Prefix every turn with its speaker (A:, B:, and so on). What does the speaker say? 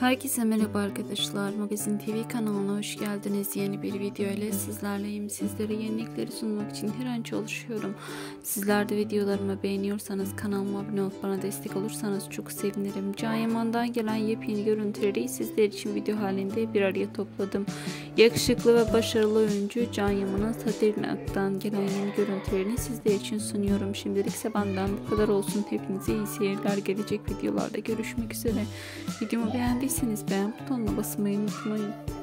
A: Herkese merhaba arkadaşlar. Magazin TV kanalına hoş geldiniz. Yeni bir video ile sizlerleyim. Sizlere yenilikleri sunmak için her an çalışıyorum. Sizler de videolarımı beğeniyorsanız kanalıma abone olup bana destek olursanız çok sevinirim. Can Yaman'dan gelen yepyeni görüntüleri sizler için video halinde bir araya topladım. Yakışıklı ve başarılı oyuncu Can Yaman'ın Saturnak'tan gelen yeni görüntülerini sizler için sunuyorum. Şimdilik ise benden bu kadar olsun. Hepinize iyi seyirler. Gelecek videolarda görüşmek üzere. Videomu beğendiyseniz beğen butonuna basmayı unutmayın.